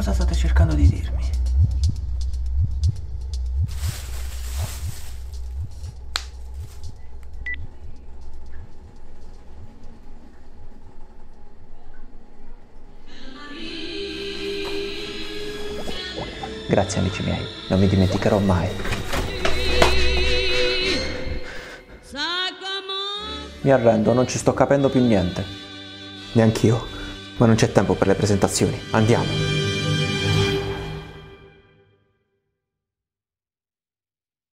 cosa state cercando di dirmi? Grazie amici miei, non mi dimenticherò mai. Mi arrendo, non ci sto capendo più niente. Neanch'io, ma non c'è tempo per le presentazioni. Andiamo.